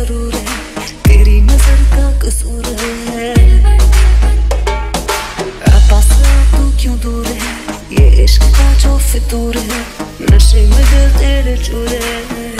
ज़रूर है। तेरी नज़र का कसूर है। तू क्यों दूर है? ये इश्क का जो फितूर है, नशे में दिल तेरे चूर है।